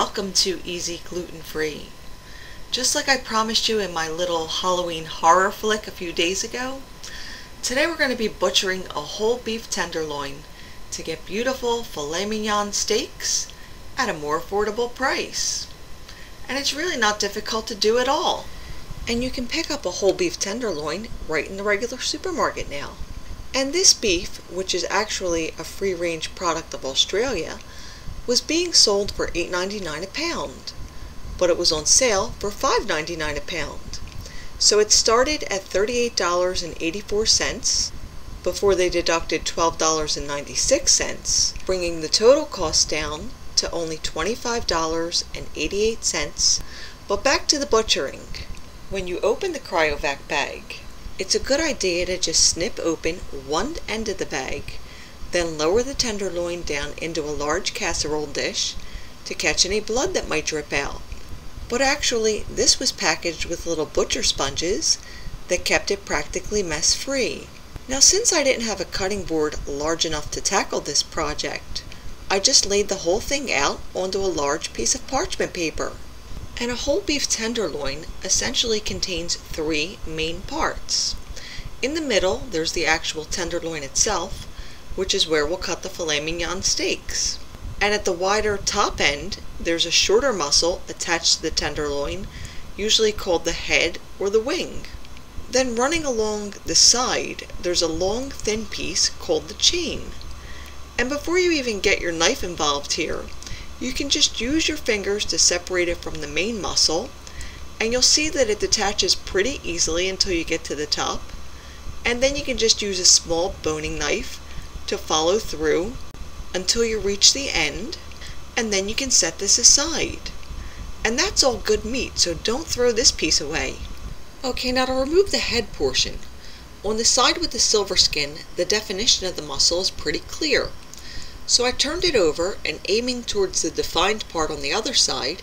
welcome to Easy Gluten Free. Just like I promised you in my little Halloween horror flick a few days ago, today we're going to be butchering a whole beef tenderloin to get beautiful filet mignon steaks at a more affordable price. And it's really not difficult to do at all. And you can pick up a whole beef tenderloin right in the regular supermarket now. And this beef, which is actually a free range product of Australia, was being sold for $8.99 a pound, but it was on sale for $5.99 a pound. So it started at $38.84 before they deducted $12.96, bringing the total cost down to only $25.88. But back to the butchering. When you open the cryovac bag, it's a good idea to just snip open one end of the bag then lower the tenderloin down into a large casserole dish to catch any blood that might drip out. But actually, this was packaged with little butcher sponges that kept it practically mess free. Now, since I didn't have a cutting board large enough to tackle this project, I just laid the whole thing out onto a large piece of parchment paper. And a whole beef tenderloin essentially contains three main parts. In the middle, there's the actual tenderloin itself, which is where we'll cut the filet mignon steaks. And at the wider top end, there's a shorter muscle attached to the tenderloin, usually called the head or the wing. Then running along the side, there's a long thin piece called the chain. And before you even get your knife involved here, you can just use your fingers to separate it from the main muscle, and you'll see that it detaches pretty easily until you get to the top. And then you can just use a small boning knife to follow through until you reach the end, and then you can set this aside. And that's all good meat, so don't throw this piece away. Okay, now to remove the head portion. On the side with the silver skin, the definition of the muscle is pretty clear. So I turned it over and aiming towards the defined part on the other side,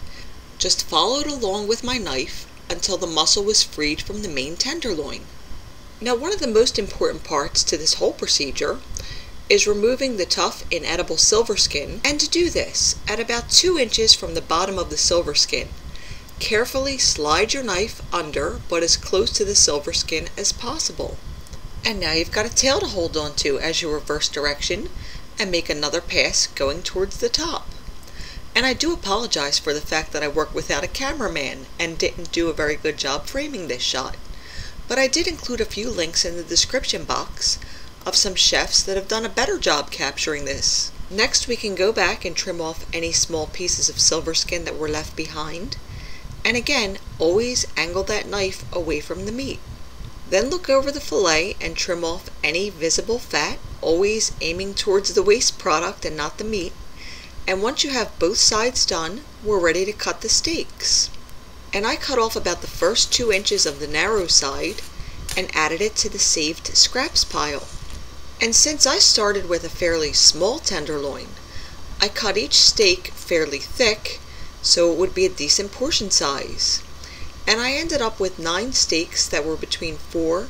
just followed along with my knife until the muscle was freed from the main tenderloin. Now one of the most important parts to this whole procedure is removing the tough inedible silver skin and to do this at about 2 inches from the bottom of the silver skin. Carefully slide your knife under but as close to the silver skin as possible. And now you've got a tail to hold on to as you reverse direction and make another pass going towards the top. And I do apologize for the fact that I work without a cameraman and didn't do a very good job framing this shot. But I did include a few links in the description box of some chefs that have done a better job capturing this. Next we can go back and trim off any small pieces of silver skin that were left behind. And again, always angle that knife away from the meat. Then look over the fillet and trim off any visible fat, always aiming towards the waste product and not the meat. And once you have both sides done, we're ready to cut the steaks. And I cut off about the first two inches of the narrow side and added it to the saved scraps pile. And since I started with a fairly small tenderloin, I cut each steak fairly thick so it would be a decent portion size. And I ended up with nine steaks that were between four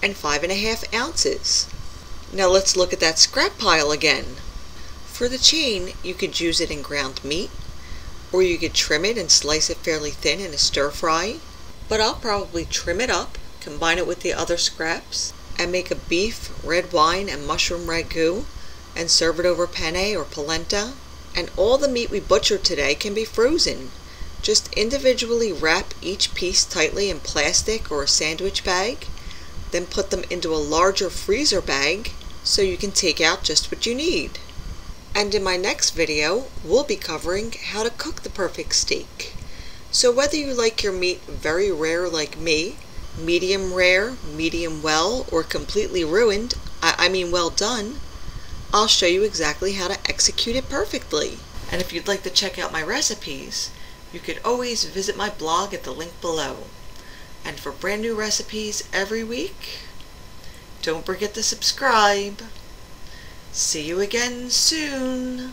and five and a half ounces. Now let's look at that scrap pile again. For the chain, you could use it in ground meat, or you could trim it and slice it fairly thin in a stir fry. But I'll probably trim it up, combine it with the other scraps, and make a beef, red wine, and mushroom ragu and serve it over penne or polenta. And all the meat we butchered today can be frozen. Just individually wrap each piece tightly in plastic or a sandwich bag, then put them into a larger freezer bag so you can take out just what you need. And in my next video, we'll be covering how to cook the perfect steak. So whether you like your meat very rare like me, medium rare, medium well, or completely ruined, I, I mean well done, I'll show you exactly how to execute it perfectly. And if you'd like to check out my recipes, you could always visit my blog at the link below. And for brand new recipes every week, don't forget to subscribe. See you again soon.